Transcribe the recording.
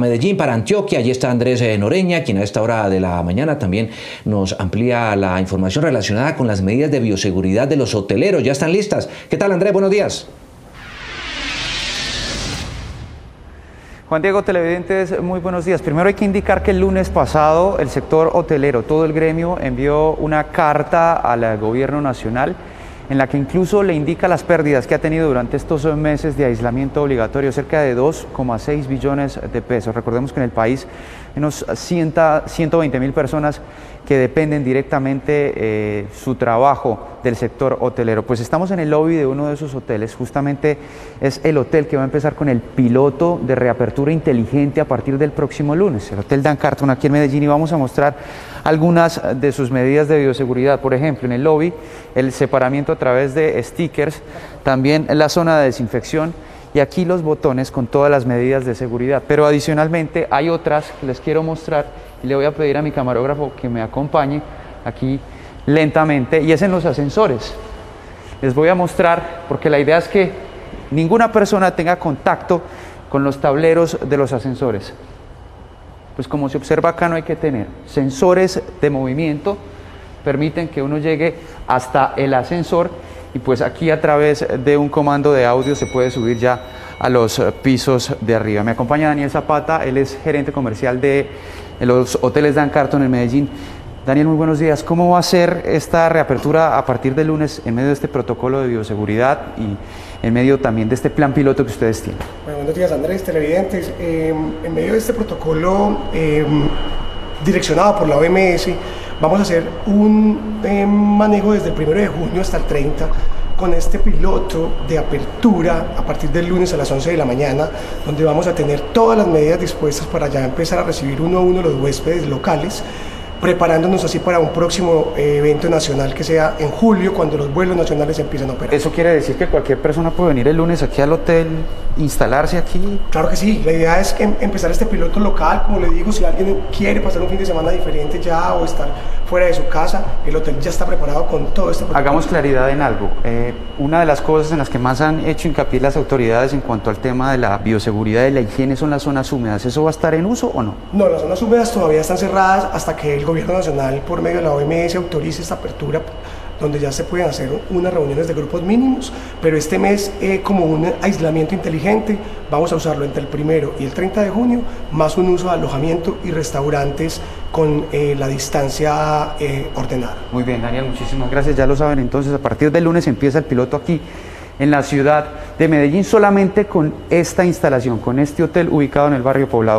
Medellín para Antioquia. Allí está Andrés eh, Noreña, quien a esta hora de la mañana también nos amplía la información relacionada con las medidas de bioseguridad de los hoteleros. Ya están listas. ¿Qué tal, Andrés? Buenos días. Juan Diego, televidentes, muy buenos días. Primero hay que indicar que el lunes pasado el sector hotelero, todo el gremio, envió una carta al gobierno nacional en la que incluso le indica las pérdidas que ha tenido durante estos meses de aislamiento obligatorio, cerca de 2,6 billones de pesos. Recordemos que en el país unos 120 mil personas que dependen directamente eh, su trabajo del sector hotelero. Pues estamos en el lobby de uno de esos hoteles, justamente es el hotel que va a empezar con el piloto de reapertura inteligente a partir del próximo lunes, el Hotel Dan Carton aquí en Medellín y vamos a mostrar algunas de sus medidas de bioseguridad. Por ejemplo, en el lobby, el separamiento través de stickers, también la zona de desinfección y aquí los botones con todas las medidas de seguridad. Pero adicionalmente hay otras que les quiero mostrar y le voy a pedir a mi camarógrafo que me acompañe aquí lentamente y es en los ascensores. Les voy a mostrar porque la idea es que ninguna persona tenga contacto con los tableros de los ascensores pues como se observa acá no hay que tener sensores de movimiento, permiten que uno llegue hasta el ascensor y pues aquí a través de un comando de audio se puede subir ya a los pisos de arriba. Me acompaña Daniel Zapata, él es gerente comercial de los hoteles Dan Carton en Medellín. Daniel, muy buenos días. ¿Cómo va a ser esta reapertura a partir del lunes en medio de este protocolo de bioseguridad y en medio también de este plan piloto que ustedes tienen. Bueno, buenos días Andrés, televidentes. Eh, en medio de este protocolo eh, direccionado por la OMS, vamos a hacer un eh, manejo desde el 1 de junio hasta el 30 con este piloto de apertura a partir del lunes a las 11 de la mañana, donde vamos a tener todas las medidas dispuestas para ya empezar a recibir uno a uno los huéspedes locales preparándonos así para un próximo eh, evento nacional que sea en julio, cuando los vuelos nacionales empiecen a operar. ¿Eso quiere decir que cualquier persona puede venir el lunes aquí al hotel, instalarse aquí? Claro que sí, la idea es em, empezar este piloto local, como le digo, si alguien quiere pasar un fin de semana diferente ya o estar fuera de su casa, el hotel ya está preparado con todo este Hagamos claridad en algo. Eh, una de las cosas en las que más han hecho hincapié las autoridades en cuanto al tema de la bioseguridad y la higiene son las zonas húmedas. ¿Eso va a estar en uso o no? No, las zonas húmedas todavía están cerradas hasta que el gobierno nacional, por medio de la OMS, autorice esta apertura donde ya se pueden hacer unas reuniones de grupos mínimos, pero este mes eh, como un aislamiento inteligente vamos a usarlo entre el primero y el 30 de junio, más un uso de alojamiento y restaurantes con eh, la distancia eh, ordenada. Muy bien, Daniel, muchísimas gracias. Ya lo saben, entonces a partir del lunes empieza el piloto aquí en la ciudad de Medellín solamente con esta instalación, con este hotel ubicado en el barrio poblado.